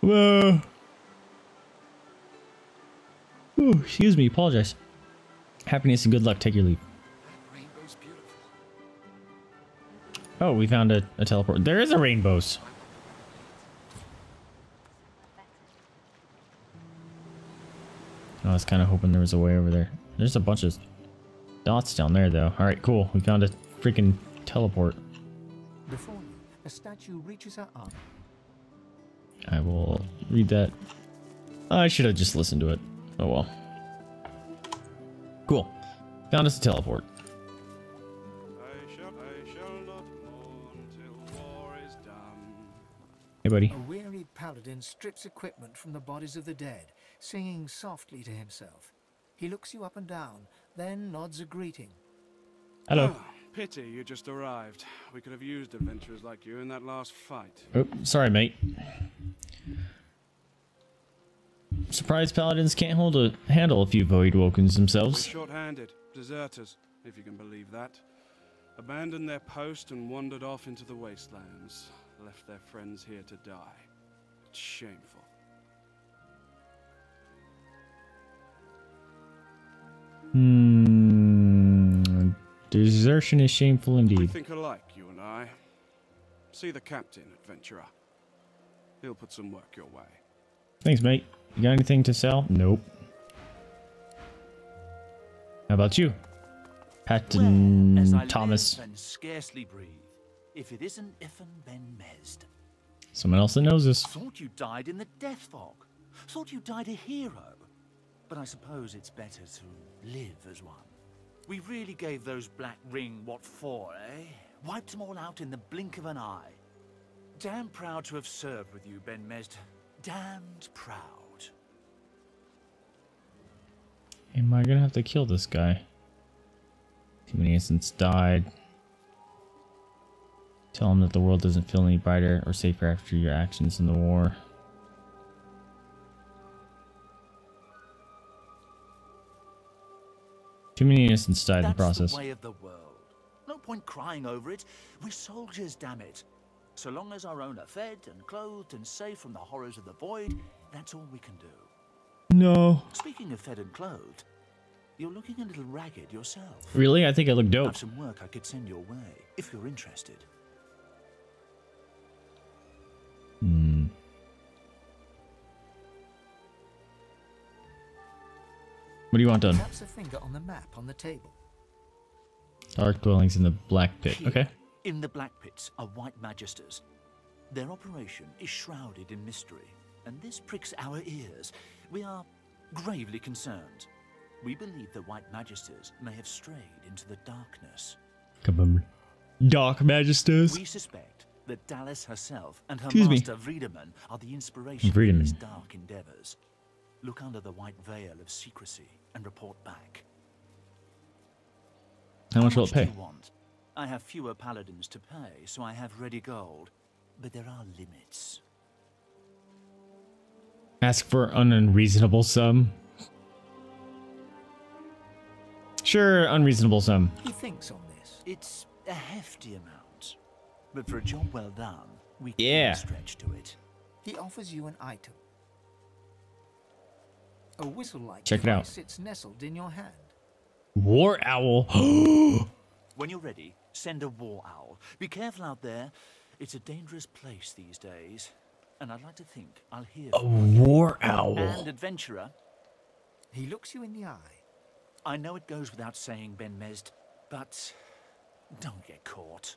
Whoa. Ooh, excuse me, apologize. Happiness and good luck. Take your leave. Oh, we found a, a teleport. There is a rainbows. I was kind of hoping there was a way over there. There's a bunch of dots down there, though. All right, cool. We found a freaking teleport. Before you, a statue reaches arm. I will read that. I should have just listened to it. Oh well. Cool. Found us a teleport. I shall, I shall not mourn till war is done. Hey, buddy. A weary paladin strips equipment from the bodies of the dead, singing softly to himself. He looks you up and down, then nods a greeting. Hello. Ah, pity you just arrived. We could have used adventurers like you in that last fight. Oh, sorry, mate. Surprised paladins can't hold a handle a few void wokens We're themselves. short-handed, deserters, if you can believe that. Abandoned their post and wandered off into the wastelands. Left their friends here to die. It's shameful. Hmm. Desertion is shameful indeed. We think alike, you and I. See the captain, adventurer. He'll put some work your way. Thanks, mate. You got anything to sell? Nope. How about you? Patton Well, Thomas. and scarcely breathe, if it isn't Ifan Ben Mezd. Someone else that knows this. Thought you died in the death fog. Thought you died a hero. But I suppose it's better to live as one. We really gave those Black Ring what for, eh? Wiped them all out in the blink of an eye. Damn proud to have served with you, Ben Mezd. Damned proud. Am I gonna have to kill this guy? Too many innocents died. Tell him that the world doesn't feel any brighter or safer after your actions in the war. Too many innocents died in the That's process. the way of the world. No point crying over it. We're soldiers, damn it. So long as our own are fed and clothed and safe from the horrors of the void, that's all we can do. No. Speaking of fed and clothed, you're looking a little ragged yourself. Really? I think I look I dope. have some work I could send your way, if you're interested. Hmm. What do you want done? Taps a finger on the map on the table. Dark dwellings in the black pit. Okay. In the Black Pits are White Magisters. Their operation is shrouded in mystery, and this pricks our ears. We are gravely concerned. We believe the White Magisters may have strayed into the darkness. Kaboom. Dark Magisters. We suspect that Dallis herself and her Excuse master Vredeman are the inspiration Vredeman. for these dark endeavors. Look under the white veil of secrecy and report back. How much will it pay? you want? I have fewer paladins to pay, so I have ready gold. But there are limits. Ask for an unreasonable sum. Sure, unreasonable sum. He thinks on this. It's a hefty amount. But for a job well done, we can Yeah. stretch to it. He offers you an item. A whistle-like Check it out. sits nestled in your hand. War Owl. When you're ready, send a war owl. Be careful out there. It's a dangerous place these days. And I'd like to think I'll hear a. War Owl. And adventurer, He looks you in the eye. I know it goes without saying, Ben Mezd, but don't get caught.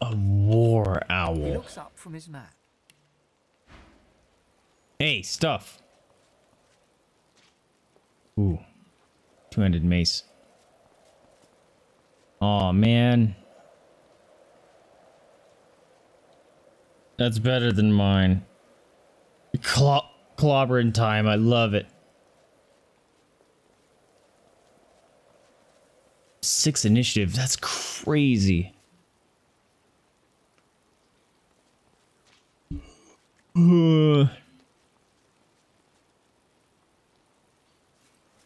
A War owl. He Owl. looks up from his map. Hey, stuff. Ooh. Two-handed mace. Oh man. That's better than mine. Clo clobbering time. I love it. Six initiative. That's crazy. Uh.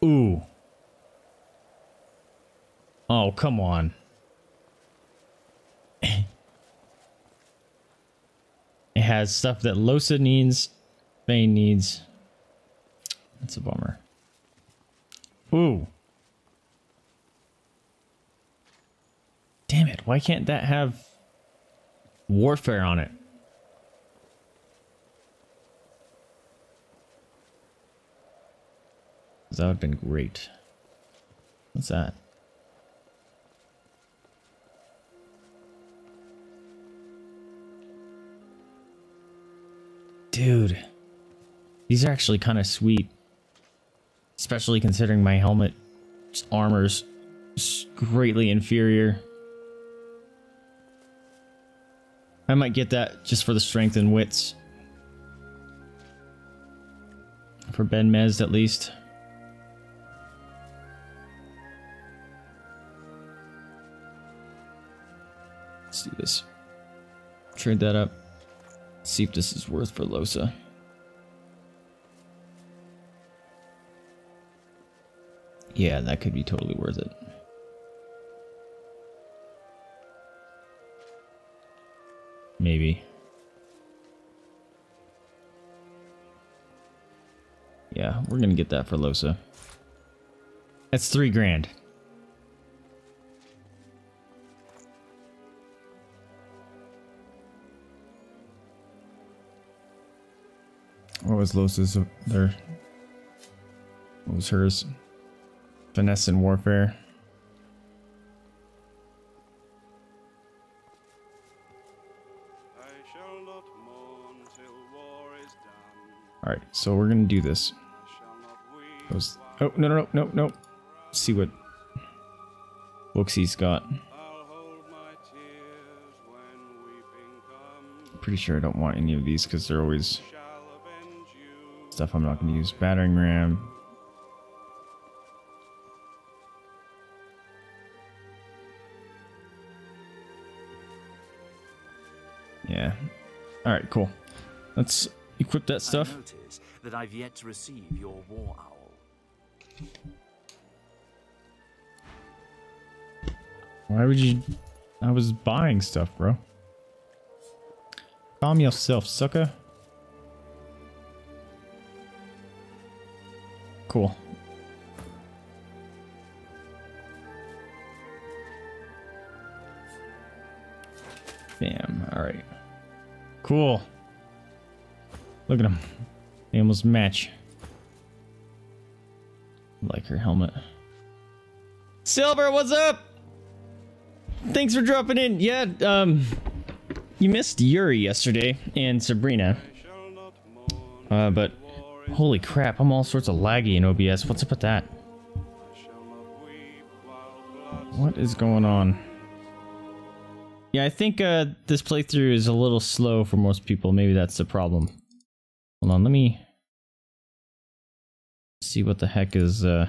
Ooh. Oh, come on. it has stuff that Lohse needs, Fane needs. That's a bummer. Ooh. Damn it, why can't that have warfare on it? That would have been great. What's that? Dude. These are actually kind of sweet. Especially considering my helmet armor's greatly inferior. I might get that just for the strength and wits. For Ben Mez at least. Let's do this. Trade that up. See if this is worth for Lohse. Yeah, that could be totally worth it. Maybe. Yeah, we're gonna get that for Lohse. That's three grand. What was Lohse's uh, there? What was hers? Finesse and warfare. I shall not mourn till war is done. Alright, so we're gonna do this. I shall not weep Those, oh, no, no, no, no, no. See what Wooksie's got. I'll hold my tears when weeping comes. Pretty sure I don't want any of these because they're always Shall avenge you. Stuff I'm not gonna use. Battering ram. Yeah. Alright, cool. Let's equip that I stuff. notice that I've yet to receive your war owl. Why would you... I was buying stuff, bro. Calm yourself, sucker. Cool. Bam. Alright. Cool. Look at him. They almost match. Like her helmet. Silver, what's up? Thanks for dropping in. Yeah, um, you missed Yuri yesterday and Sabrina. Uh, but holy crap, I'm all sorts of laggy in OBS. What's up with that? What is going on? Yeah, I think uh, this playthrough is a little slow for most people. Maybe that's the problem. Hold on, let me see what the heck is uh,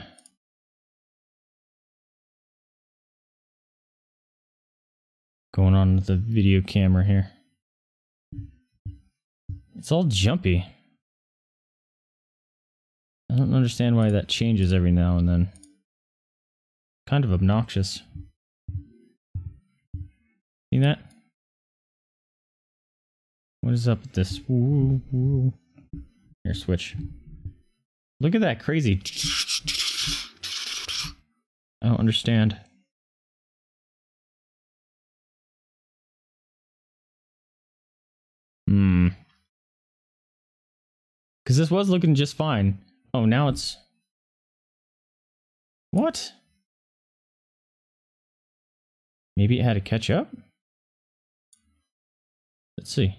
going on with the video camera here. It's all jumpy. I don't understand why that changes every now and then. Kind of obnoxious. See that? What is up with this? Woo, woo. Here, switch. Look at that crazy. I don't understand. Hmm. Because this was looking just fine. Oh, now it's... What? Maybe it had to catch up? Let's see.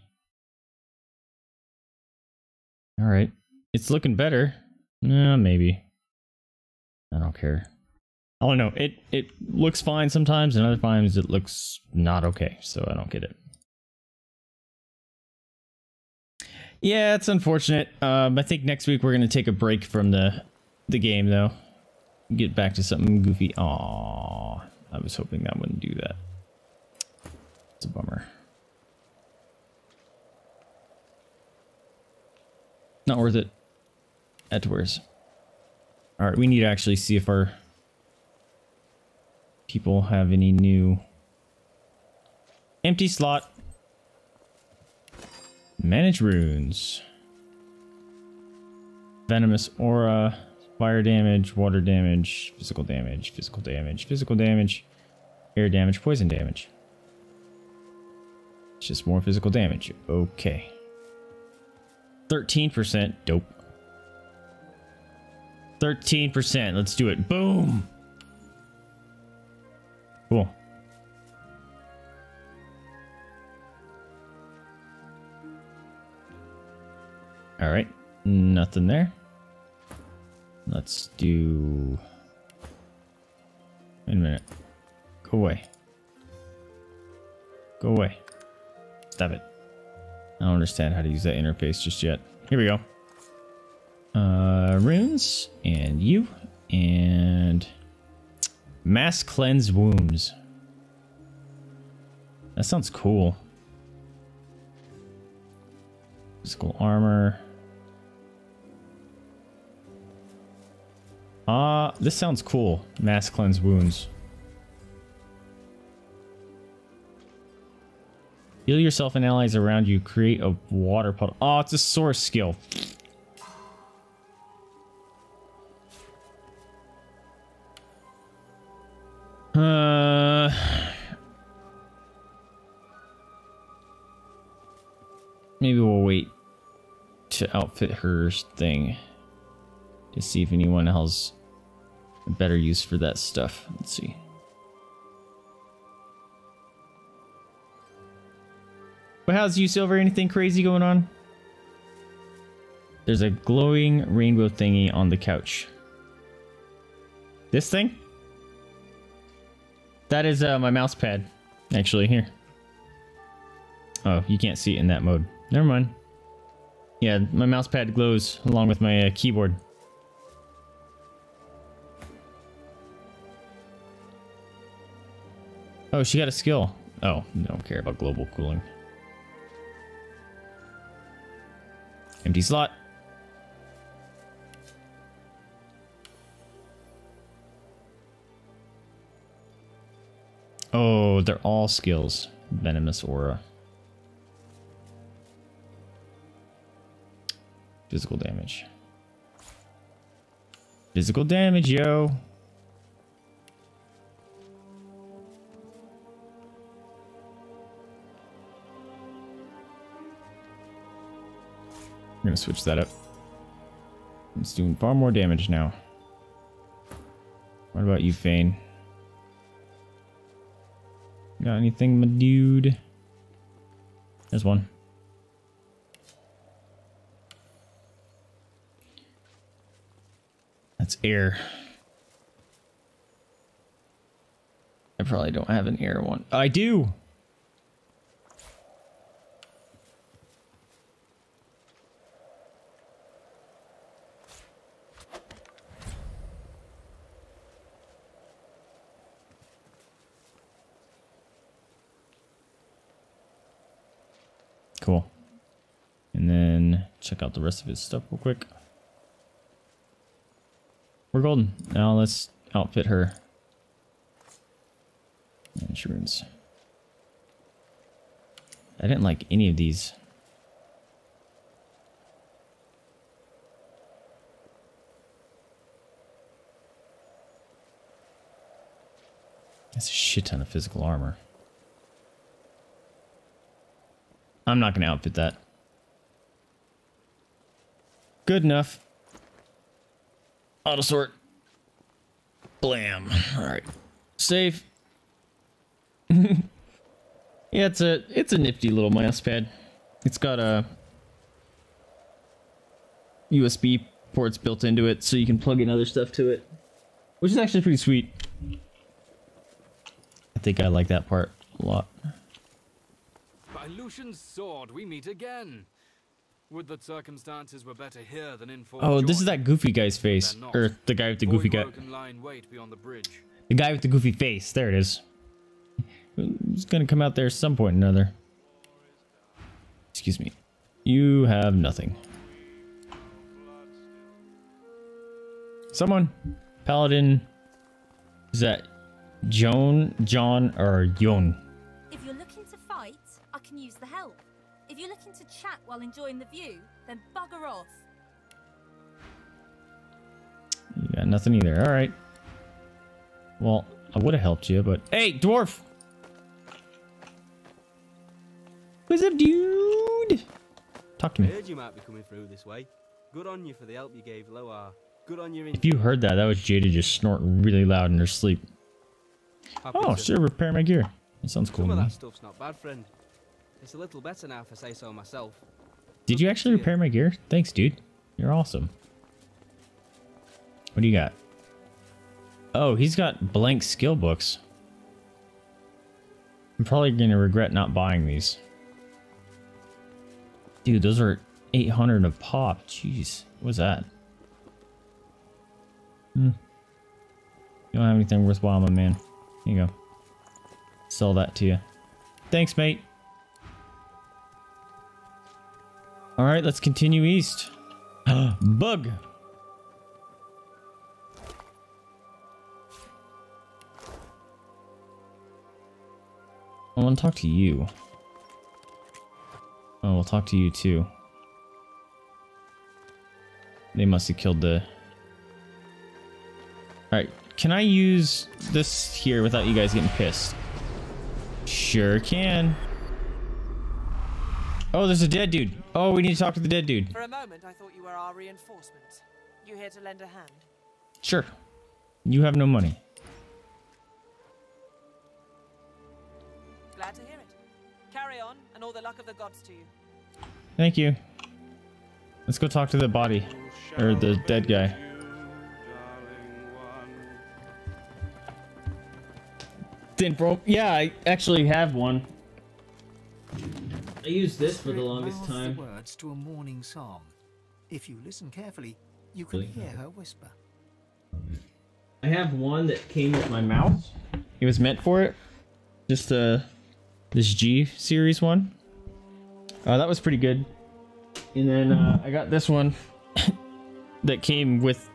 Alright. It's looking better. Nah, maybe. I don't care. Oh, I don't know. It it looks fine sometimes, and other times it looks not okay, so I don't get it. Yeah, it's unfortunate. Um, I think next week we're gonna take a break from the the game though. Get back to something goofy. Aww. I was hoping that wouldn't do that. It's a bummer. Not worth it. Edwards. Alright, we need to actually see if our people have any new empty slot. Manage runes. Venomous aura, fire damage, water damage, physical damage, physical damage, physical damage, air damage, poison damage. It's just more physical damage. Okay. 13%. Dope. 13%. Let's do it. Boom. Cool. All right. Nothing there. Let's do... Wait a minute. Go away. Go away. Stop it. I don't understand how to use that interface just yet. Here we go. Uh, runes, and you, and mass cleanse wounds. That sounds cool. Physical armor. Uh, this sounds cool. Mass cleanse wounds. Heal yourself and allies around you. Create a water puddle. Oh, it's a source skill. Uh... Maybe we'll wait to outfit her thing to see if anyone else a better use for that stuff. Let's see. But how's you, Silver? Anything crazy going on? There's a glowing rainbow thingy on the couch. This thing? That is uh, my mouse pad, actually, here. Oh, you can't see it in that mode. Never mind. Yeah, my mouse pad glows along with my uh, keyboard. Oh, she got a skill. Oh, don't care about global cooling. Empty slot. Oh, they're all skills. Venomous aura. Physical damage. Physical damage, yo. I'm gonna switch that up. It's doing far more damage now. What about you, Fane? Got anything, my dude? There's one. That's air. I probably don't have an air one. I do! Cool. And then check out the rest of his stuff real quick. We're golden. Now let's outfit her. Insurance. I didn't like any of these. That's a shit ton of physical armor. I'm not going to outfit that. Good enough. Auto sort. Blam. All right. Save. yeah, it's a it's a nifty little mouse pad. It's got a USB ports built into it, so you can plug in other stuff to it, which is actually pretty sweet. I think I like that part a lot. By Lucian's sword, we meet again. Would that circumstances were better here than in Fort Oh, this is that goofy guy's face. Or the guy with the goofy guy. The, the guy with the goofy face. There it is. He's gonna come out there at some point or another. Excuse me. You have nothing. Someone. Paladin. Is that Joan, John, or Yon? If you're looking to chat while enjoying the view, then bugger off. You got nothing either. All right. Well, I would have helped you, but hey, dwarf. What's up, dude? Talk to I me. heard you might be coming through this way. Good on you for the help you gave Lohar. Good on your If you heard that, that was Jada just snorting really loud in her sleep. Happy Oh, sure, repair my gear. That sounds cool. Some of that stuff's not bad, friend. It's a little better now if I say so myself. Did you actually repair my gear? Thanks, dude. You're awesome. What do you got? Oh, he's got blank skill books. I'm probably going to regret not buying these. Dude, those are 800 a pop. Jeez. What's that? Hmm. You don't have anything worthwhile, my man. Here you go. Sell that to you. Thanks, mate. All right, let's continue east. Bug. I want to talk to you. Oh, we'll talk to you too. They must have killed the... Alright, can I use this here without you guys getting pissed? Sure can. Oh, there's a dead dude. Oh, we need to talk to the dead dude. For a moment, I thought you were our reinforcements. You here to lend a hand? Sure. You have no money. Glad to hear it. Carry on, and all the luck of the gods to you. Thank you. Let's go talk to the body. Or the dead guy. Didn't bro. Yeah, I actually have one. I used this for the longest time. The words to a morning song. If you listen carefully, you can Really? hear her whisper. I have one that came with my mouse. It was meant for it. Just uh this G series one. Uh, that was pretty good. And then uh, I got this one that came with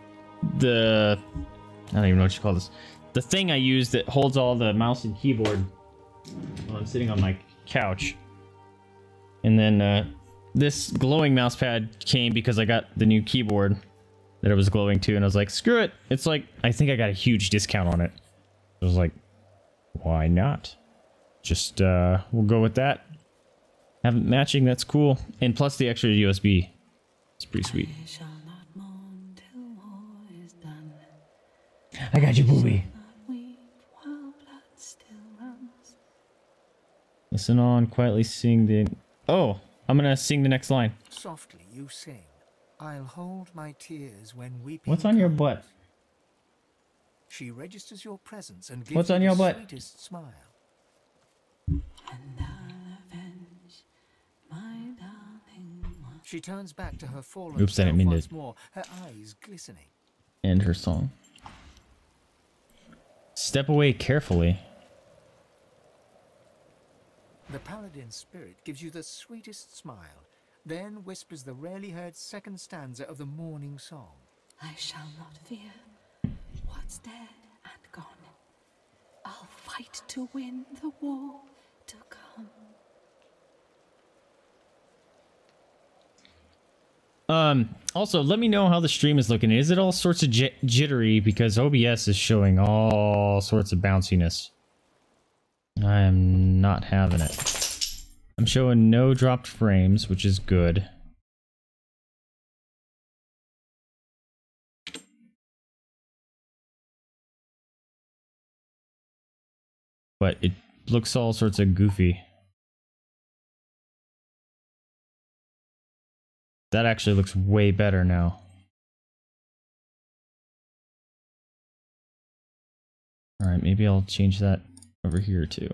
the I don't even know what you call this. The thing I use that holds all the mouse and keyboard while I'm sitting on my couch. And then uh, this glowing mouse pad came because I got the new keyboard that it was glowing to, and I was like, screw it. It's like I think I got a huge discount on it. I was like, why not? Just uh we'll go with that. Have it matching, that's cool. And plus the extra USB. It's pretty sweet. I got you, booby. Listen on, quietly sing the Oh, I'm gonna sing the next line. Softly you sing. I'll hold my tears when weeping. What's on your butt? She registers your presence and gives What's on your butt? sweetest smile. She turns back to her fallen Oops, I didn't mean to- once more, her eyes glistening. End her song. Step away carefully. The paladin's spirit gives you the sweetest smile, then whispers the rarely heard second stanza of the morning song. I shall not fear what's dead and gone. I'll fight to win the war to come. Um, also, let me know how the stream is looking. Is it all sorts of j- jittery because OBS is showing all sorts of bounciness? I am not having it. I'm showing no dropped frames, which is good. But it looks all sorts of goofy. That actually looks way better now. Alright, maybe I'll change that over here too.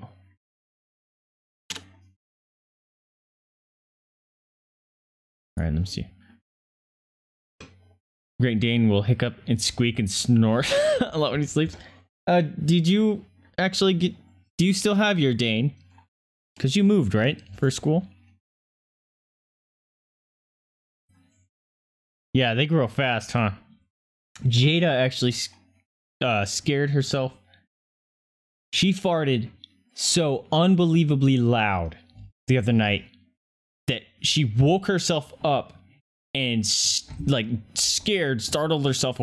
Alright, let me see. Great Dane will hiccup and squeak and snort a lot when he sleeps. Uh, did you actually get. Do you still have your Dane? Because you moved, right? For school? Yeah, they grow fast, huh? Jada actually uh, scared herself. She farted so unbelievably loud the other night she woke herself up and like scared, startled herself